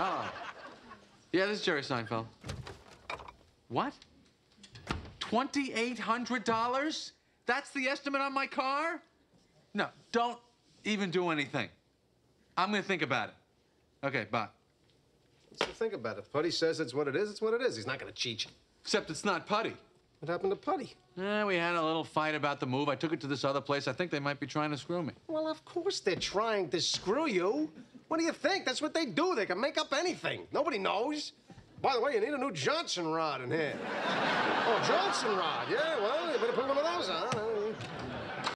Oh. Yeah, this is Jerry Seinfeld. What? $2,800? That's the estimate on my car? No, don't even do anything. I'm gonna think about it. Okay, bye. So think about it. Puddy says it's what it is, it's what it is. He's not gonna cheat you. Except it's not Puddy. What happened to Puddy? Eh, we had a little fight about the move. I took it to this other place. I think they might be trying to screw me. Well, of course they're trying to screw you. What do you think? That's what they do. They can make up anything. Nobody knows. By the way, you need a new Johnson rod in here. oh, Johnson rod. Yeah, well, you better put one of those on.